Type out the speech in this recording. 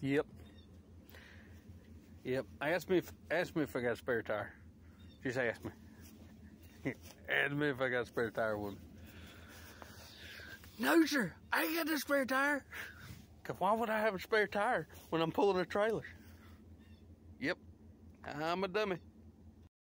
Yep. Yep. Ask me if ask me if I got a spare tire. Just ask me. ask me if I got a spare tire with. No, sir. I ain't got a spare tire. Cause why would I have a spare tire when I'm pulling a trailer? Yep. I'm a dummy.